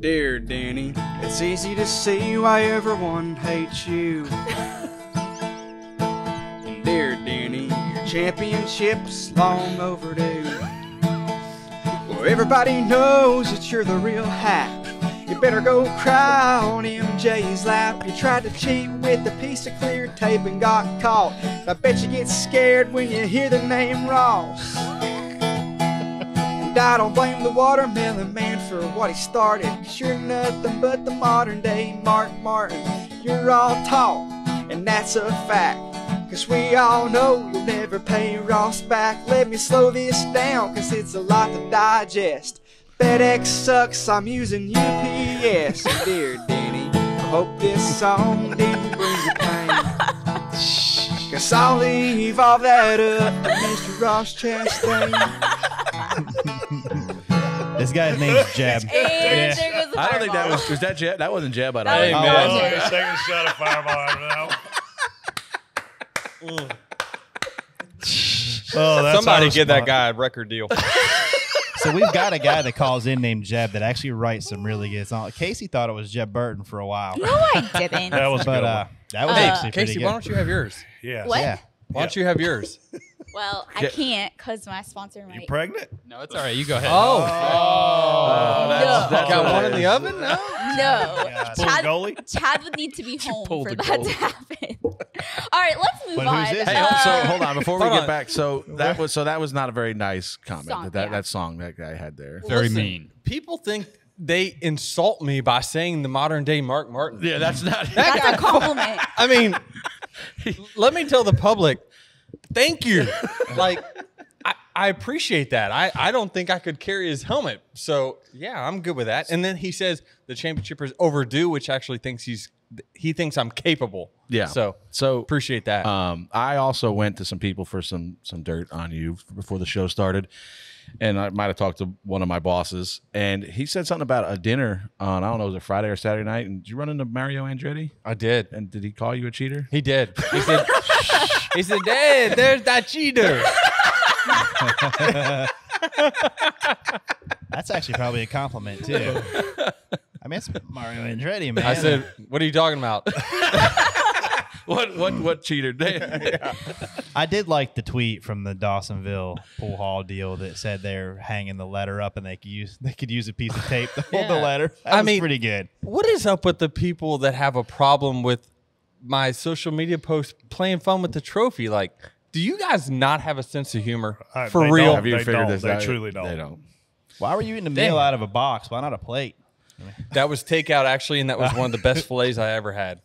Dear Denny, it's easy to see why everyone hates you. And Dear Denny, your championship's long overdue. Well, everybody knows that you're the real hack. You better go cry on MJ's lap. You tried to cheat with a piece of clear tape and got caught. I bet you get scared when you hear the name Ross. And I don't blame the watermelon man for what he started. Cause you're nothing but the modern day Mark Martin. You're all talk, and that's a fact. Cause we all know you'll never pay Ross back. Let me slow this down, cause it's a lot to digest. FedEx sucks, I'm using UPS. And dear Denny, I hope this song didn't bring you pain. Cause I'll leave all that up to Mr. Ross Chastain. This guy's name's Jeb. And there goes the I don't think that fireball. was was that Jeb. That wasn't Jeb at That all. was Hey, not man. Oh, Jeb. the second shot of fireball out of Oh, that's Somebody on get that spot. guy a record deal. So we've got a guy that calls in named Jeb that actually writes some really good songs. Casey thought it was Jeb Burton for a while, No, I didn't. That was a but good uh, that was Uh, actually pretty Casey, good. why don't you have yours? Yeah. What? Yeah. Why don't you have yours? Well, I Get- can't because my sponsor You might. pregnant? No, it's all right. You go ahead. Oh, no, That's got what one it in the is. oven? No. no. Pull Chad, goalie? Chad would need to be home pulled for the that goal. to happen. All right, let's move But who's on. this? Hey, Uh, so hold on before we Hold get on. back. So that was so that was not a very nice comment. Song, that that, yeah. that song that guy had there. Very Listen, mean. People think they insult me by saying the modern day Mark Martin. Yeah, that's not. That's a compliment. I mean, let me tell the public, thank you. Like, I, I appreciate that. I, I don't think I could carry his helmet. So yeah, I'm good with that. And then he says the championship is overdue, which actually thinks he's he thinks I'm capable. Yeah. So So appreciate that. Um, I also went to some people for some some dirt on you before the show started, and I might have talked to one of my bosses, and he said something about a dinner on I don't know was it Friday or Saturday night, and did you run into Mario Andretti? I did. And did he call you a cheater? He did. He said, he said, Dad, there's that cheater. That's actually probably a compliment too. I mean, it's Mario Andretti, man. I said, what are you talking about? What what what cheater? I did like the tweet from the Dawsonville pool hall deal that said they're hanging the letter up and they could use they could use a piece of tape to hold the letter. That I was mean- pretty good. What is up with the people that have a problem with my social media post playing fun with the trophy? Like, do you guys not have a sense of humor? Uh, For they real? don't. Have you They figured don't. this They out? truly don't. They don't. Why were you eating a meal out of a box? Why not a plate? That was takeout, actually, and that was one of the best fillets I ever had.